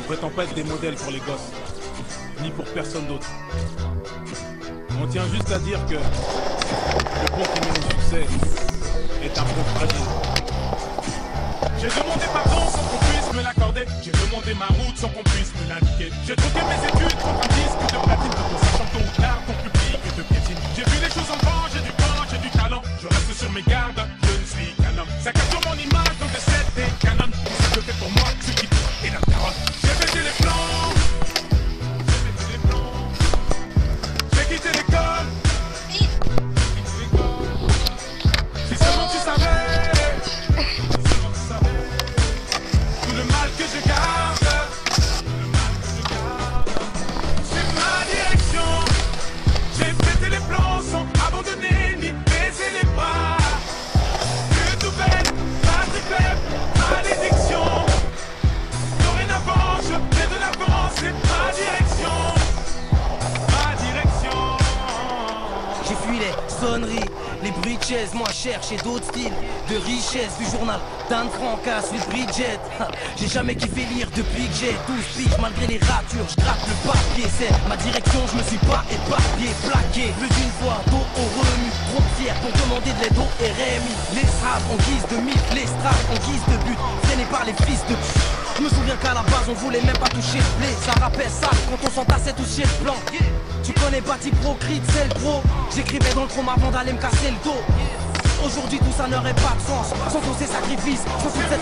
prétend pas être des modèles pour les gosses, ni pour personne d'autre. On tient juste à dire que le pont qui mène au succès est un pont fragile. J'ai demandé pardon sans qu'on puisse me l'accorder. J'ai demandé ma route sans qu'on puisse me l'indiquer. J'ai troqué mes études contre Fui les bruits chaises moins chers chez d'autres styles de richesse. Du journal à celui de Bridget. J'ai jamais kiffé lire depuis que j'ai 12 piges. Malgré les ratures, je gratte le papier, c'est ma direction, je me suis pas éparpillé, plaqué, plus d'une fois, dos au remu, trop fier pour demander de l'aide au RMI. Les straps en guise de mythe, les straps en guise de but, traînés par les fils de je me souviens qu'à la base on voulait même pas toucher le blé. Ça rappelle ça quand on s'entassait tout chier le plan Tu connais Bati Pro, Creed, c'est le pro J'écrivais dans le trône avant d'aller me casser le dos. Aujourd'hui tout ça n'aurait pas de sens. Sans tous ces sacrifices, sans toute cette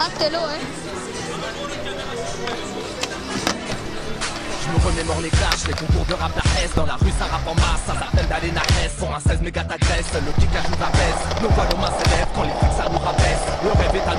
Hein? Je me remémore les clashs, les concours de rap d'Arès Dans la rue ça rappe en masse, ça s'appelle d'aller Narès Pour un 16 méga t'agresse, le kickage nous abaisse Nos voiles aux mains s'élèvent quand les flics ça nous rabaisse. Le rêve est à